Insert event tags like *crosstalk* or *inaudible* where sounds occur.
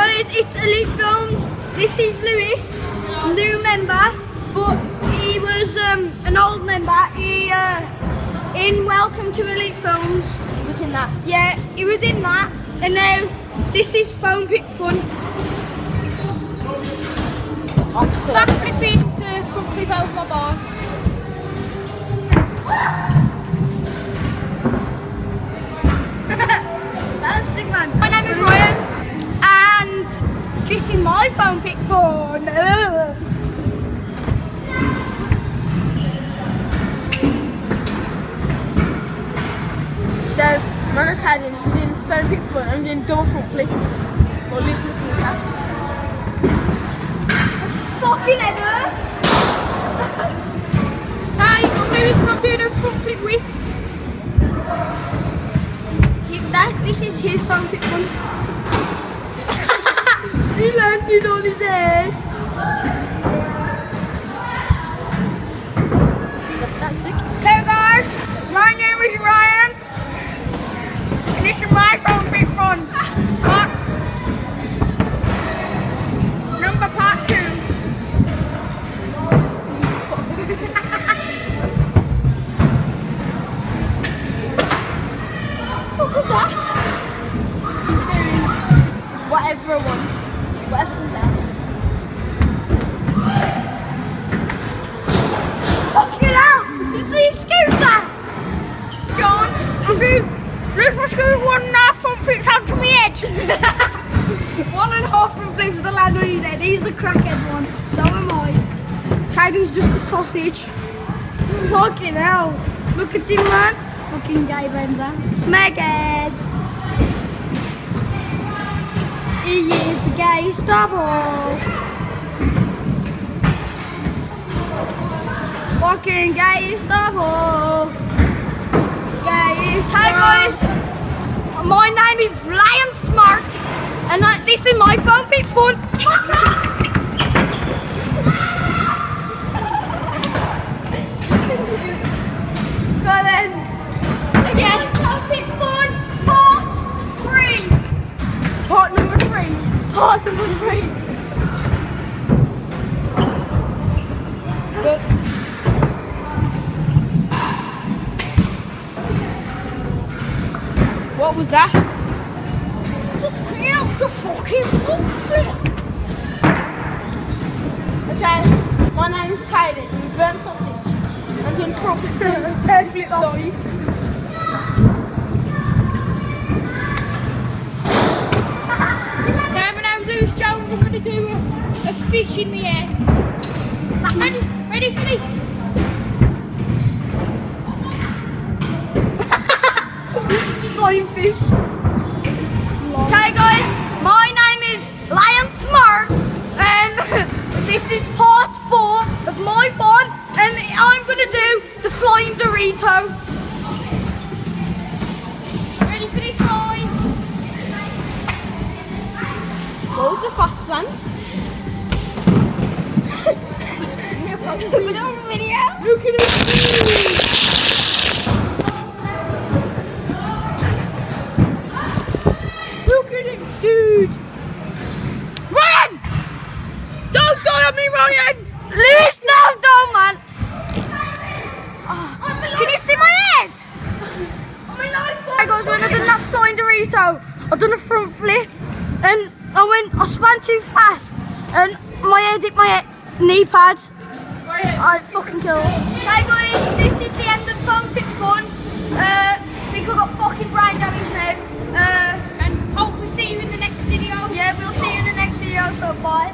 guys, it's Elite Films. This is Lewis, new member, but he was um, an old member. He uh, in Welcome to Elite Films. He was in that. Yeah, he was in that, and now this is Foam Pit Fun. Back flipping to front flip over my bars. This is my Foam Pit Fun. Ugh. *laughs* So, is hiding, doing foam pit fun, I'm doing double front flip. Or lose my sneaker. Fucking head hurts. Hi, I'm and I'm doing a front flip. Keep that. This is his Foam Pit Fun. Landed on his head. That's sick. Guys, my name is Ryan, and this is my Foam Pit Fun. Part number part two. What was that? Whatever I lose my scooter one and a half front flips onto my head. One and a half from flips *laughs* with the land on your head. He's the crackhead one. So am I. Caden's just a sausage. Fucking hell. Look at him, man. Fucking gay bender. Smeghead. He is the. Fucking gayest of all. Gayest. Hi guys. My name is Lion Smart, and I, this is my foam pit fun. What was that? Yeah, it's a fucking front flip. Okay, my name's Kaden, burnt sausage. I'm doing *laughs* front flip too. flip dive. Okay, my name's Lewis Jones. I'm going to do a, a fish in the air. Ready, ready for this? Flying fish. Okay, guys, my name is Lion Smart, and *laughs* this is part four of my fun, and I'm gonna do the flying Dorito. Ready for this, guys? Loads of fast plants. *laughs* It on video. Look at it. Don't die on me, Ryan. Lewis, no, don't, man. Ah, Can you see my head? Hey guys, when I done that flying Dorito, I done a front flip, and I went, I spun too fast, and my head hit my he- knee pad. I fucking kills. Hey guys, this is the end of Foam Pit Fun. Uh, I think I got fucking brain damage now. Uh, And hope we see you in the next video. yeah, we'll see you in the next video, so bye.